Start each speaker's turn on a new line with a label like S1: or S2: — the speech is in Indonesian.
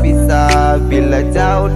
S1: bisa Bila jauh